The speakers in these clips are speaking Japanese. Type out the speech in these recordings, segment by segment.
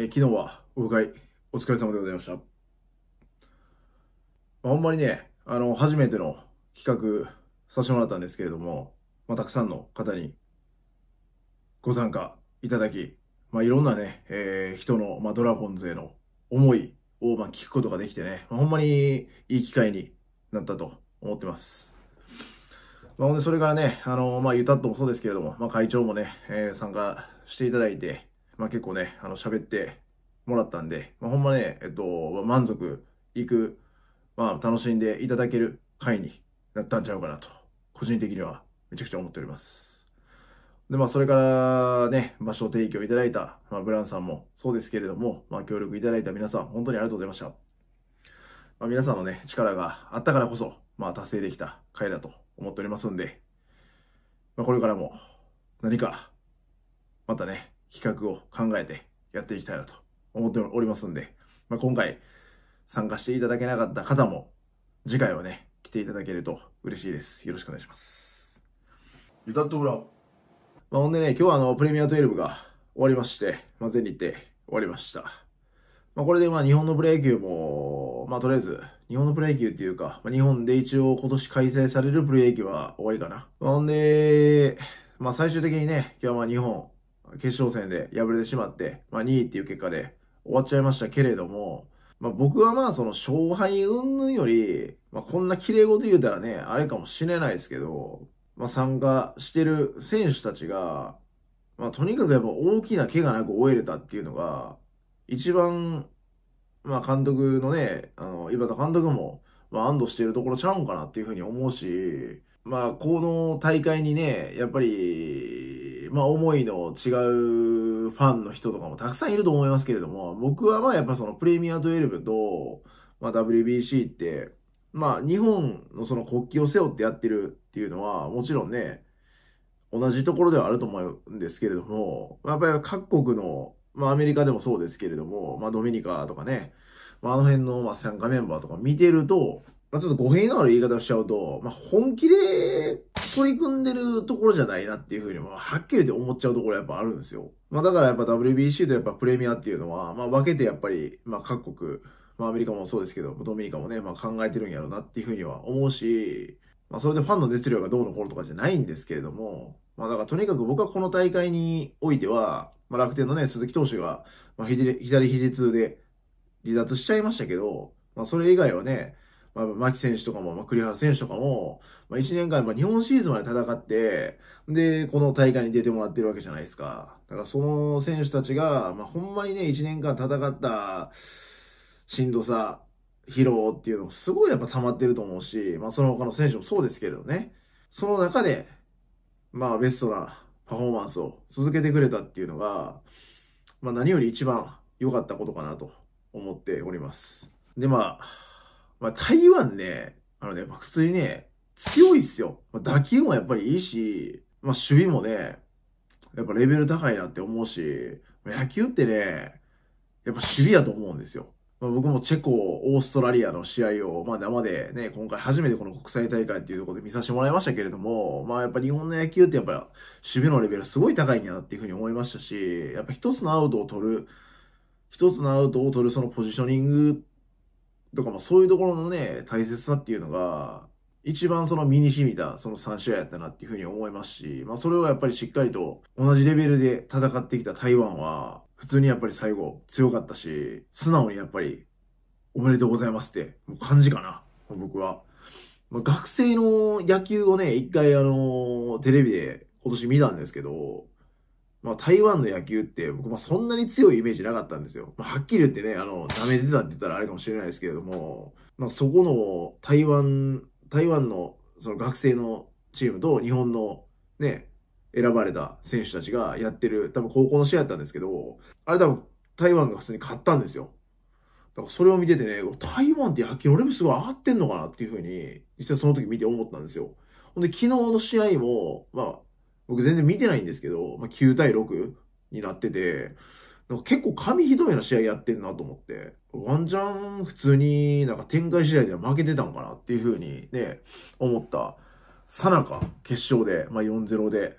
えー昨日はオフ会お疲れ様でございました。まあほんまにね、あの、初めての企画させてもらったんですけれども、まあ、たくさんの方にご参加いただき、まあ、いろんなね、えー人の、まあ、ドラゴンズへの思いを、まあ、聞くことができてね、まあ、ほんまにいい機会になったと思ってます。まあ、ほんで、それからね、あの、まあ、ユタットもそうですけれども、まあ、会長もね、えー参加していただいて、まあ、結構ね、あの、喋ってもらったんで、まあ、ほんまね、えっと、満足いく、まあ、楽しんでいただける会になったんちゃうかなと、個人的にはめちゃくちゃ思っております。で、まあ、それからね、場所提供いただいた、まあ、ブランさんもそうですけれども、まあ、協力いただいた皆さん、本当にありがとうございました。まあ、皆さんのね、力があったからこそ、まあ、達成できた会だと思っておりますんで、まあ、これからも何か、またね、企画を考えてやっていきたいなと思っておりますんで、まあ、今回参加していただけなかった方も、次回はね、来ていただけると嬉しいです。よろしくお願いします。ユタット裏。まあ、ほんでね、今日はあの、プレミア12が終わりまして、まあ、全日程終わりました。まあ、これでまあ、日本のプロ野球も、まあ、とりあえず、日本のプロ野球っていうか、まあ、日本で一応今年開催されるプロ野球は終わりかな。まあ、ほんで、まあ、最終的にね、今日はまあ、日本、決勝戦で敗れてしまって、まあ、2位っていう結果で終わっちゃいましたけれども、まあ、僕はまあ、その勝敗云々より、まあ、こんな綺麗事言うたらね、あれかもしれないですけど、まあ、参加してる選手たちが、まあ、とにかくやっぱ大きな怪我なく終えれたっていうのが、一番、まあ、監督のね、あの、井端監督も、まあ、安堵してるところちゃうんかなっていうふうに思うし、まあ、この大会にね、やっぱり、まあ、思いの違うファンの人とかもたくさんいると思いますけれども、僕はまあ、やっぱそのプレミア12と、まあ、WBC って、まあ、日本のその国旗を背負ってやってるっていうのは、もちろんね、同じところではあると思うんですけれども、やっぱり各国の、まあアメリカでもそうですけれども、まあドミニカとかね、まああの辺のま参加メンバーとか見てると、まあちょっと語弊のある言い方をしちゃうと、まあ本気で取り組んでるところじゃないなっていうふうに、まあはっきりと思っちゃうところやっぱあるんですよ。まあだからやっぱ WBC とやっぱプレミアっていうのは、まあ分けてやっぱり、まあ各国、まあアメリカもそうですけど、ドミニカもね、まあ考えてるんやろうなっていうふうには思うし、まあそれでファンの熱量がどうのこうのとかじゃないんですけれども、まあだからとにかく僕はこの大会においては、まあ楽天のね、鈴木投手が、まあ左左肘痛で離脱しちゃいましたけど、まあそれ以外はね、まあ牧選手とかも、まあ栗原選手とかも、まあ1年間、まあ日本シリーズまで戦って、で、この大会に出てもらってるわけじゃないですか。だからその選手たちが、まあほんまにね、1年間戦ったしんどさ、疲労っていうのもすごいやっぱ溜まってると思うし、まあその他の選手もそうですけどね。その中で、まあベストなパフォーマンスを続けてくれたっていうのが、まあ何より一番良かったことかなと思っております。でまあ、まあ台湾ね、あのね、まあ、普通にね、強いっすよ。まあ、打球もやっぱりいいし、まあ守備もね、やっぱレベル高いなって思うし、まあ野球ってね、やっぱ守備やと思うんですよ。まあ、僕もチェコ、オーストラリアの試合を、まあ生でね、今回初めてこの国際大会っていうところで見させてもらいましたけれども、まあやっぱ日本の野球ってやっぱ守備のレベルすごい高いんやなっていうふうに思いましたし、やっぱ一つのアウトを取る、一つのアウトを取るそのポジショニングとかもそういうところのね、大切さっていうのが、一番その身に染みたその3試合やったなっていうふうに思いますし、まあそれをやっぱりしっかりと同じレベルで戦ってきた台湾は、普通にやっぱり最後強かったし、素直にやっぱりおめでとうございますって、もう感じかな、僕は。まあ、学生の野球をね、一回あの、テレビで今年見たんですけど、まあ台湾の野球って僕まあそんなに強いイメージなかったんですよ。まあ、はっきり言ってね、あの、舐めてたって言ったらあれかもしれないですけれども、まあそこの台湾、台湾のその学生のチームと日本のね、選ばれた選手たちがやってる、多分高校の試合やったんですけど、あれ多分台湾が普通に勝ったんですよ。だからそれを見ててね、台湾って野球のレベルすごい上がってんのかなっていうふうに、実際その時見て思ったんですよ。ほんで昨日の試合も、まあ、僕全然見てないんですけど、まあ、9対6になってて、なんか結構紙ひどいな試合やってんなと思って、ワンチャン普通になんか展開次第では負けてたんかなっていうふうにね、思った。さなか決勝で、まあ、4-0で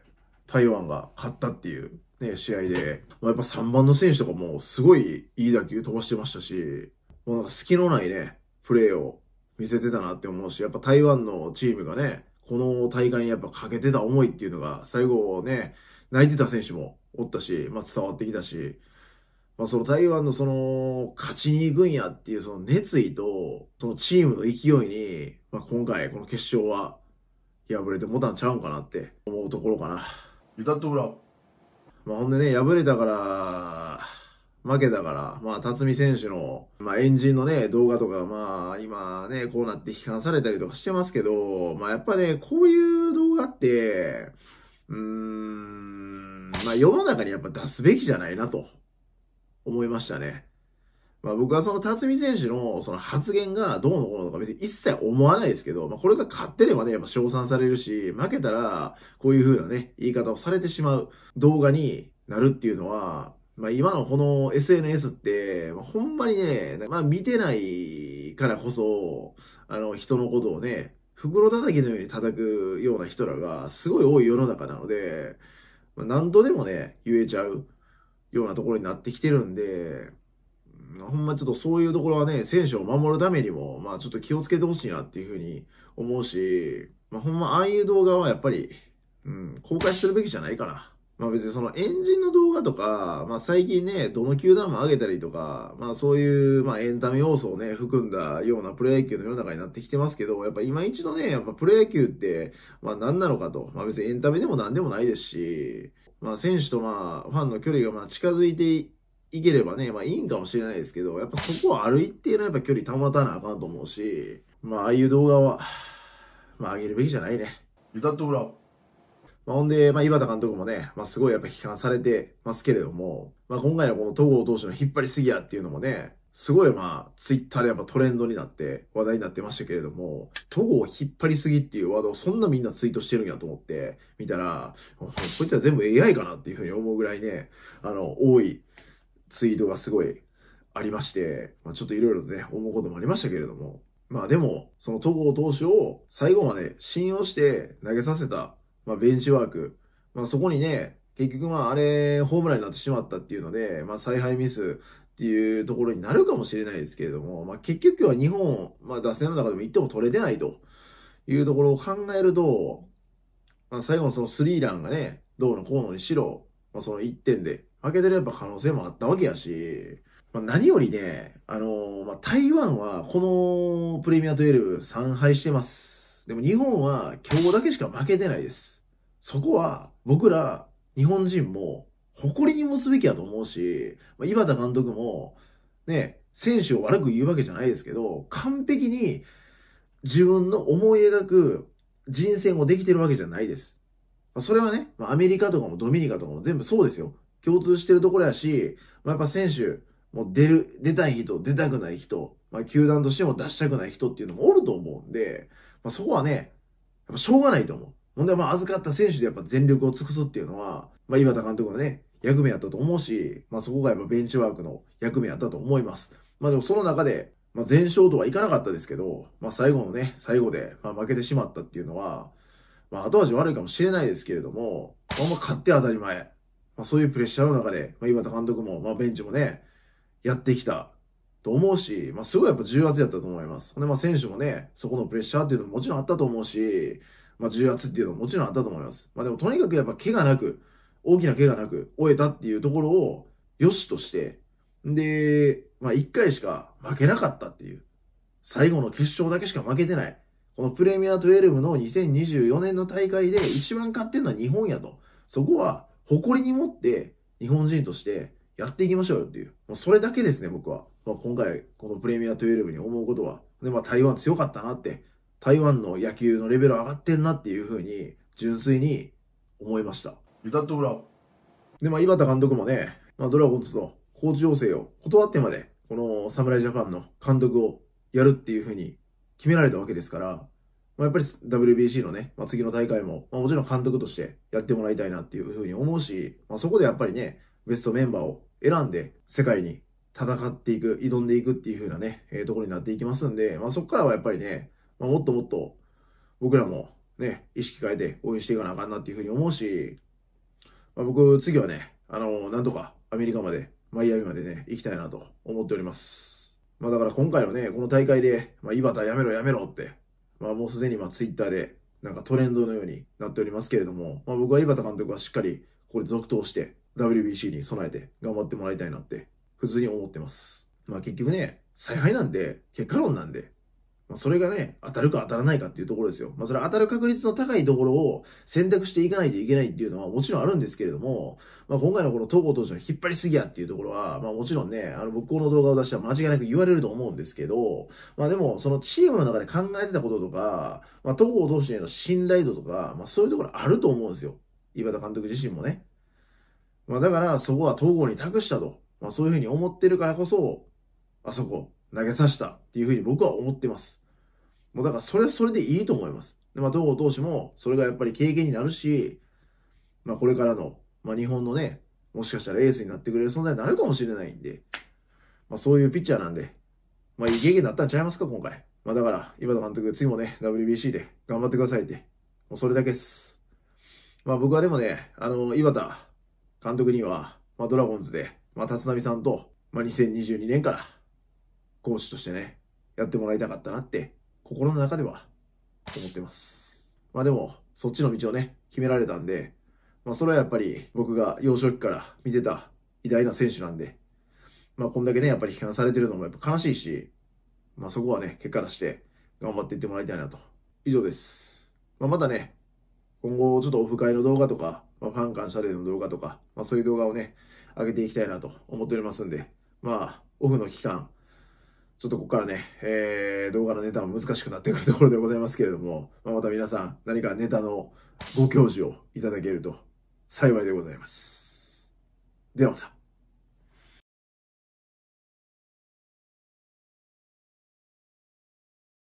台湾が勝ったっていう、ね、試合で、まあ、やっぱ3番の選手とかもすごいいい打球飛ばしてましたし、もうなんか隙のないね、プレーを見せてたなって思うし、やっぱ台湾のチームがね、この大会にやっぱかけてた思いっていうのが、最後ね、泣いてた選手もおったし、まあ伝わってきたし、まあその台湾のその、勝ちに行くんやっていうその熱意と、そのチームの勢いに、まあ今回この決勝は、敗れてもたんちゃうんかなって思うところかな。ユタット裏。まあほんでね、敗れたから、負けたから、まあ、辰巳選手の、まあ、エンジンのね、動画とか、まあ、今ね、こうなって批判されたりとかしてますけど、まあ、やっぱね、こういう動画って、うーん、まあ、世の中にやっぱ出すべきじゃないなと、思いましたね。まあ僕はその辰巳選手のその発言がどうのこうのとか別に一切思わないですけど、まあこれが勝ってればね、やっぱ称賛されるし、負けたらこういう風なね、言い方をされてしまう動画になるっていうのは、まあ今のこの SNS って、まあ、ほんまにね、まあ見てないからこそ、あの人のことをね、袋叩きのように叩くような人らがすごい多い世の中なので、まあ、何度でもね、言えちゃうようなところになってきてるんで、ほんまちょっとそういうところはね、選手を守るためにも、まあちょっと気をつけてほしいなっていうふうに思うし、まあほんまああいう動画はやっぱり、うん、公開するべきじゃないかな。まあ別にそのエンジンの動画とか、まあ最近ね、どの球団も上げたりとか、まあそういうまあエンタメ要素をね、含んだようなプロ野球の世の中になってきてますけど、やっぱ今一度ね、やっぱプロ野球って、まあ何なのかと、まあ別にエンタメでも何でもないですし、まあ選手とまあファンの距離がまあ近づいていければね、まあいいんかもしれないですけど、やっぱそこはある一定のやっぱ距離保たなあかんと思うし、まあああいう動画は、まあ上げるべきじゃないね。ユタット裏。まあ、ほんで、まあ、井端監督もね、まあ、すごいやっぱ批判されてますけれども、まあ、今回のこの戸郷投手の引っ張りすぎやっていうのもね、すごいまあ、ツイッターでやっぱトレンドになって話題になってましたけれども、戸郷引っ張りすぎっていうワードをそんなみんなツイートしてるんやと思って見たら、こいつは全部 AI かなっていうふうに思うぐらいね、あの、多いツイートがすごいありまして、まあ、ちょっといろいろとね、思うこともありましたけれども、まあでも、その戸郷投手を最後まで信用して投げさせたまあ、ベンチワーク。まあ、そこにね、結局まあ、あれ、ホームランになってしまったっていうので、まあ、采配ミスっていうところになるかもしれないですけれども、まあ、結局は日本、まあ、打線の中でも1点も取れてないというところを考えると、まあ、最後のそのスリーランがね、どうのこうのにしろ、まあ、その1点で負けてるやっぱ可能性もあったわけやし、まあ、何よりね、あのー、まあ、台湾はこのプレミア12、3敗してます。でも日本は今日だけしか負けてないです。そこは僕ら日本人も誇りに持つべきだと思うし、まあ、井端監督もね、選手を悪く言うわけじゃないですけど、完璧に自分の思い描く人選をできてるわけじゃないです。まあ、それはね、まあ、アメリカとかもドミニカとかも全部そうですよ。共通してるところやし、まあ、やっぱ選手、もう出る、出たい人、出たくない人、まあ、球団としても出したくない人っていうのもおると思うんで、まあ、そこはね、やっぱしょうがないと思う。ほんで、まあ、預かった選手でやっぱ全力を尽くすっていうのは、まあ、岩田監督のね、役目やったと思うし、まあ、そこがやっぱベンチワークの役目やったと思います。まあ、でもその中で、まあ、全勝とはいかなかったですけど、まあ、最後のね、最後で、まあ、負けてしまったっていうのは、まあ、後味悪いかもしれないですけれども、まあ、まあ、勝って当たり前。まあ、そういうプレッシャーの中で、まあ、岩田監督も、まあ、ベンチもね、やってきたと思うし、まあ、すごいやっぱ重圧やったと思います。で、ま、選手もね、そこのプレッシャーっていうのももちろんあったと思うし、まあ、重圧っていうのももちろんあったと思います。まあ、でもとにかくやっぱ怪我なく、大きな怪我なく終えたっていうところを、よしとして、で、まあ、一回しか負けなかったっていう。最後の決勝だけしか負けてない。このプレミア12の2024年の大会で一番勝ってるのは日本やと。そこは誇りに持って日本人としてやっていきましょうよっていう。もうそれだけですね、僕は。まあ、今回、このプレミア12に思うことは。で、まあ、台湾強かったなって、台湾の野球のレベル上がってんなっていうふうに、純粋に思いました。ユタット裏。で、まあ、井端監督もね、まあ、ドラゴンズのコーチ要請を断ってまで、この侍ジャパンの監督をやるっていうふうに決められたわけですから、まあ、やっぱり WBC のね、まあ、次の大会も、まあ、もちろん監督としてやってもらいたいなっていうふうに思うし、まあ、そこでやっぱりね、ベストメンバーを選んで世界に戦っていく、挑んでいくっていう風なね、えー、ところになっていきますんで、まあそこからはやっぱりね、まあ、もっともっと僕らもね、意識変えて応援していかなあかんなっていう風に思うし、まあ、僕次はね、あの、なんとかアメリカまで、マイアミまでね、行きたいなと思っております。まあだから今回のね、この大会で、まあ、井端やめろやめろって、まあもうすでにまあツイッターで、なんかトレンドのようになっておりますけれども、まあ僕は井端監督はしっかり、これ続投して、WBC に備えて頑張ってもらいたいなって、普通に思ってます。まあ結局ね、采配なんで、結果論なんで、まあそれがね、当たるか当たらないかっていうところですよ。まあそれは当たる確率の高いところを選択していかないといけないっていうのはもちろんあるんですけれども、まあ今回のこの東郷投手の引っ張りすぎやっていうところは、まあもちろんね、あの僕この動画を出したら間違いなく言われると思うんですけど、まあでもそのチームの中で考えてたこととか、まあ東郷投手への信頼度とか、まあそういうところあると思うんですよ。井端監督自身もね。まあだからそこは東郷に託したと。まあそういうふうに思ってるからこそ、あそこ投げさせたっていうふうに僕は思ってます。もうだからそれはそれでいいと思います。でまあ東郷投手もそれがやっぱり経験になるし、まあこれからの、まあ日本のね、もしかしたらエースになってくれる存在になるかもしれないんで、まあそういうピッチャーなんで、まあいい経験になったんちゃいますか、今回。まあだから、井端監督、次もね、WBC で頑張ってくださいって。もうそれだけです。まあ僕はでもね、あの、井端監督には、まあドラゴンズで、まあ立浪さんと、まあ2022年から、コーチとしてね、やってもらいたかったなって、心の中では思ってます。まあでも、そっちの道をね、決められたんで、まあそれはやっぱり僕が幼少期から見てた偉大な選手なんで、まあこんだけね、やっぱり批判されてるのもやっぱ悲しいし、まあそこはね、結果出して頑張っていってもらいたいなと。以上です。まあまたね、今後ちょっとオフ会の動画とか、まあ、ファン感謝デーの動画とか、まあそういう動画をね、上げていきたいなと思っておりますんで、まあ、オフの期間、ちょっとここからね、えー、動画のネタも難しくなってくるところでございますけれども、まあ、また皆さん何かネタのご教示をいただけると幸いでございます。ではまた。